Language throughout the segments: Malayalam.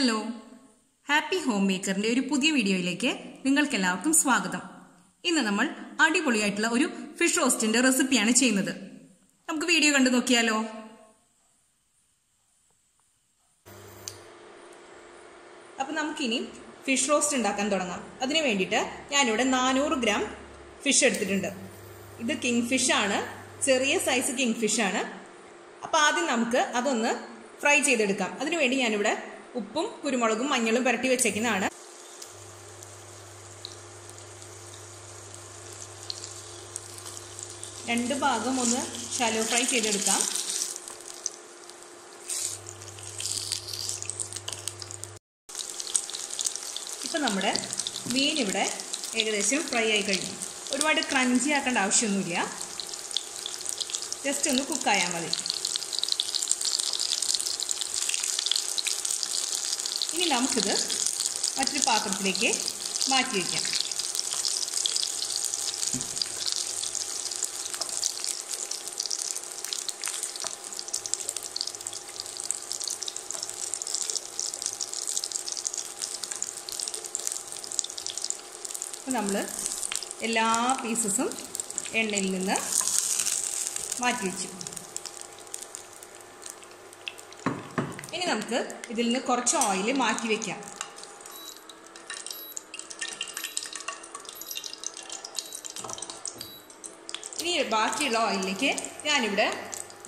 ഹലോ. ഹാപ്പി ഹോം മേക്കറിന്റെ ഒരു പുതിയ വീഡിയോയിലേക്ക് നിങ്ങൾക്ക് എല്ലാവർക്കും സ്വാഗതം. ഇന്ന് നമ്മൾ അടിപൊളിയായിട്ടുള്ള ഒരു ഫിഷ് റോസ്റ്റിന്റെ റെസിപ്പിയാണ് ചെയ്യുന്നത്. നമുക്ക് വീഡിയോ കണ്ടു നോക്കിയാലോ? അപ്പൊ നമുക്കിനി ഫിഷ് റോസ്റ്റ് ഉണ്ടാക്കാൻ തുടങ്ങാം. അതിന് വേണ്ടിയിട്ട് ഞാനിവിടെ നാനൂറ് ഗ്രാം ഫിഷ് എടുത്തിട്ടുണ്ട്. ഇത് കിങ് ഫിഷ് ആണ്. ചെറിയ സൈസ് കിങ് ഫിഷ് ആണ്. അപ്പൊ ആദ്യം നമുക്ക് അതൊന്ന് ഫ്രൈ ചെയ്തെടുക്കാം. അതിനുവേണ്ടി ഞാനിവിടെ ഉപ്പും കുരുമുളകും മഞ്ഞളും പുരട്ടി വെച്ചേക്കുന്നതാണ്. രണ്ട് ഭാഗം ഒന്ന് ഷാലോ ഫ്രൈ ചെയ്തെടുക്കാം. ഇപ്പം നമ്മുടെ മീൻ ഇവിടെ ഏകദേശം ഫ്രൈ ആയി കഴിഞ്ഞു. ഒരുപാട് ക്രഞ്ചി ആക്കേണ്ട ആവശ്യമൊന്നുമില്ല. ജസ്റ്റ് ഒന്ന് കുക്കായാൽ മതി. ഇനി നമുക്കിത് മറ്റൊരു പാത്രത്തിലേക്ക് മാറ്റി വയ്ക്കാം നമ്മൾ എല്ലാ പീസസും എണ്ണയിൽ നിന്ന് മാറ്റി വെച്ചു. നമുക്ക് ഇതിൽ നിന്ന് കുറച്ച് ഓയിൽ മാറ്റി വെക്കാം. ഇനി ബാക്കിയുള്ള ഓയിലിലേക്ക് ഞാനിവിടെ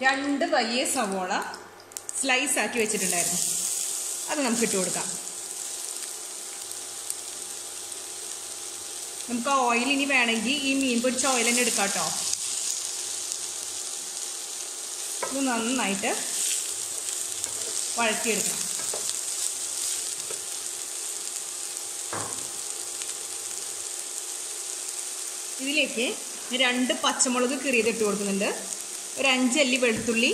രണ്ട് വലിയ സവോള സ്ലൈസ് ആക്കി വെച്ചിട്ടുണ്ടായിരുന്നു. അത് നമുക്ക് ഇട്ട് കൊടുക്കാം. നമുക്ക് ആ ഓയിൽ ഇനി വേണമെങ്കിൽ ഈ മീൻ പൊരിച്ച ഓയിൽ തന്നെ എടുക്കാം കേട്ടോ. ഇത് നന്നായിട്ട് വഴറ്റിയെടുക്കണം ഇതിലേക്ക് രണ്ട് പച്ചമുളക് കീറിയതിട്ട് കൊടുക്കുന്നുണ്ട്. ഒരു അഞ്ചല്ലി വെളുത്തുള്ളി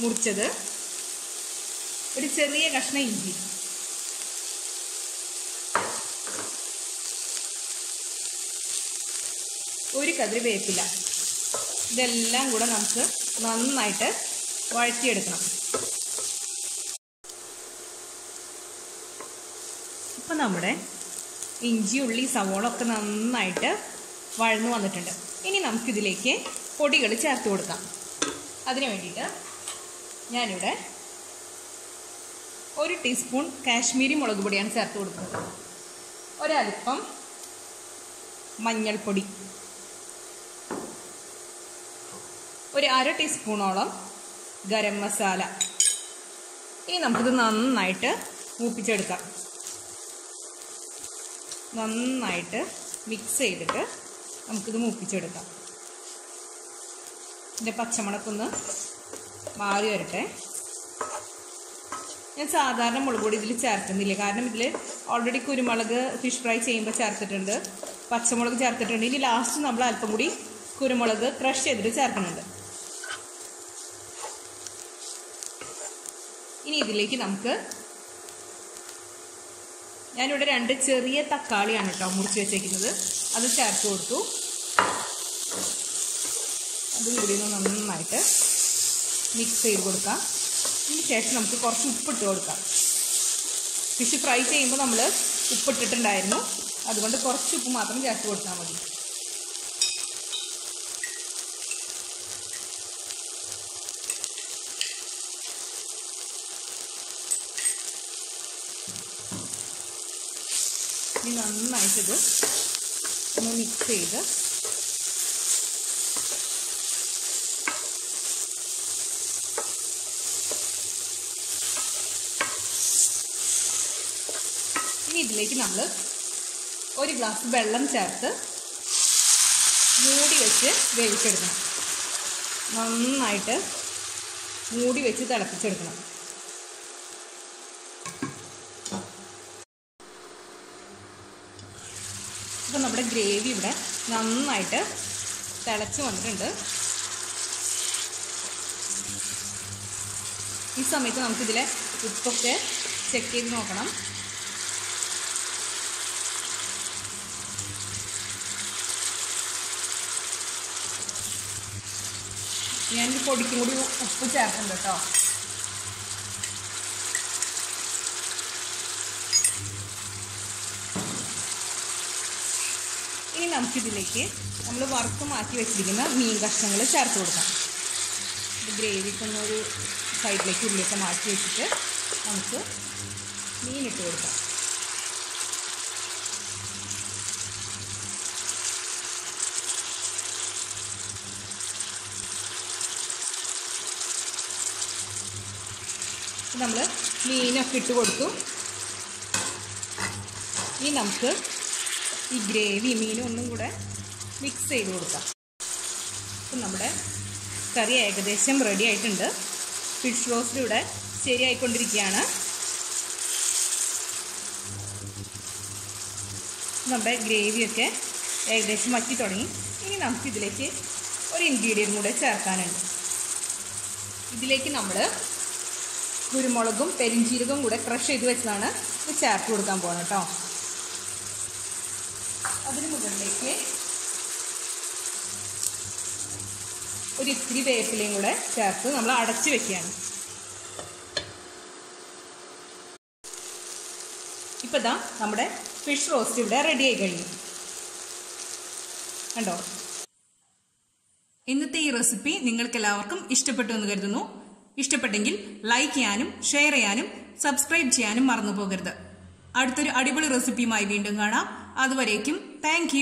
മുറിച്ചത്. ഒരു ചെറിയ കഷ്ണം ഇഞ്ചി. ഒരു കതിരി വേപ്പില. ഇതെല്ലാം കൂടെ നമുക്ക് നന്നായിട്ട് വഴറ്റിയെടുക്കണം. ഇപ്പം നമ്മുടെ ഇഞ്ചി ഉള്ളി സവോള ഒക്കെ നന്നായിട്ട് വഴന്നു വന്നിട്ടുണ്ട്. ഇനി നമുക്കിതിലേക്ക് പൊടികൾ ചേർത്ത് കൊടുക്കാം. അതിനു വേണ്ടിയിട്ട് ഞാനിവിടെ ഒരു ടീസ്പൂൺ കാശ്മീരി മുളക് പൊടിയാണ് ചേർത്ത് കൊടുക്കുന്നത്. ഒരൽപ്പം മഞ്ഞൾപ്പൊടി. ഒരു അര ടീസ്പൂണോളം ഗരം മസാല. ഇനി നമുക്കിത് നന്നായിട്ട് മൂപ്പിച്ചെടുക്കാം. നന്നായിട്ട് മിക്സ് ചെയ്തിട്ട് നമുക്കിത് മൂപ്പിച്ചെടുക്കാം. ഇതിന്റെ പച്ചമുളകൊന്ന് മാറി വരട്ടെ. ഞാൻ സാധാരണ മുളക് പൊടി ഇതിൽ ചേർക്കുന്നില്ല. കാരണം ഇതിൽ ഓൾറെഡി കുരുമുളക് ഫിഷ് ഫ്രൈ ചെയ്യുമ്പോൾ ചേർത്തിട്ടുണ്ട്. പച്ചമുളക് ചേർത്തിട്ടുണ്ട്. ഇനി ലാസ്റ്റ് നമ്മൾ അല്പം കൂടി കുരുമുളക് ക്രഷ് ചെയ്തിട്ട് ചേർക്കുന്നുണ്ട്. ഇനി ഇതിലേക്ക് നമുക്ക് ഞാനിവിടെ രണ്ട് ചെറിയ തക്കാളിയാണ് കേട്ടോ മുറിച്ച് വെച്ചേക്കുന്നത്. അത് ചേർത്ത് കൊടുത്തു. അതും കൂടി ഒന്ന് നന്നായിട്ട് മിക്സ് ചെയ്ത് കൊടുക്കാം. ഇതിന് ശേഷം നമുക്ക് കുറച്ച് ഉപ്പിട്ട് കൊടുക്കാം. ഫിഷ് ഫ്രൈ ചെയ്യുമ്പോൾ നമ്മൾ ഉപ്പിട്ടിട്ടുണ്ടായിരുന്നു. അതുകൊണ്ട് കുറച്ച് ഉപ്പ് മാത്രം ചേർത്ത് കൊടുത്താൽ മതി. ഇനി നന്നായിട്ടിത് ഒന്ന് മിക്സ് ചെയ്ത്. ഇനി ഇതിലേക്ക് നമ്മൾ ഒരു ഗ്ലാസ് വെള്ളം ചേർത്ത് മൂടി വെച്ച് വേവിച്ചെടുക്കണം. നന്നായിട്ട് മൂടി വെച്ച് തിളപ്പിച്ചെടുക്കണം. ഇപ്പം നമ്മുടെ ഗ്രേവി ഇവിടെ നന്നായിട്ട് തിളച്ച് വന്നിട്ടുണ്ട്. ഈ സമയത്ത് നമുക്കിതിലെ ഉപ്പൊക്കെ ചെക്ക് ചെയ്ത് നോക്കണം. ഞാൻ പൊടിക്കും കൂടി ഉപ്പ് ചേർക്കുന്നുണ്ട് കേട്ടോ നമുക്കിതിലേക്ക് നമ്മൾ വറുത്ത് മാറ്റി വെച്ചിരിക്കുന്ന മീൻ കഷ്ണങ്ങൾ ചേർത്ത് കൊടുക്കാം. ഇത് ഗ്രേവിക്കൊന്നൊരു സൈഡിലേക്ക് ഉള്ളിലൊക്കെ മാറ്റി വെച്ചിട്ട് നമുക്ക് മീൻ ഇട്ട് കൊടുക്കാം. നമ്മൾ മീനൊക്കെ ഇട്ട് കൊടുത്തു. ഈ നമുക്ക് ഈ ഗ്രേവി മീനും ഒന്നും കൂടെ മിക്സ് ചെയ്ത് കൊടുക്കാം. അപ്പം നമ്മുടെ കറി ഏകദേശം റെഡി ആയിട്ടുണ്ട്. ഫിഷ് റോസ്റ്റ് ഇവിടെ ശരിയായിക്കൊണ്ടിരിക്കുകയാണ്. നമ്മുടെ ഗ്രേവിയൊക്കെ ഏകദേശം വറ്റി തുടങ്ങി. ഇനി നമുക്കിതിലേക്ക് ഒരു ഇൻഗ്രീഡിയന്റ് കൂടെ ചേർക്കാനുണ്ട്. ഇതിലേക്ക് നമ്മൾ കുരുമുളകും പെരിഞ്ചീരകവും കൂടെ ക്രഷ് ചെയ്ത് വെച്ചതാണ് ഇത് ചേർത്ത് കൊടുക്കാൻ പോകുന്നത് കേട്ടോ. അതിന് മുകളിലേക്ക് ഒരു ഇത്തിരി വേപ്പിലയും കൂടെ ചേർത്ത് നമ്മൾ അടച്ചു വെക്കുകയാണ്. ഇപ്പം ഇതാ നമ്മുടെ ഫിഷ് റോസ്റ്റ് ഇവിടെ റെഡി ആയി കഴിഞ്ഞു. കണ്ടോ? ഇന്നത്തെ ഈ റെസിപ്പി നിങ്ങൾക്ക് എല്ലാവർക്കും ഇഷ്ടപ്പെട്ടു എന്ന് കരുതുന്നു. ഇഷ്ടപ്പെട്ടെങ്കിൽ ലൈക്ക് ചെയ്യാനും ഷെയർ ചെയ്യാനും സബ്സ്ക്രൈബ് ചെയ്യാനും മറന്നു പോകരുത്. അടുത്തൊരു അടിപൊളി റെസിപ്പിയുമായി വീണ്ടും കാണാം. അതുവരേക്കും. താങ്ക്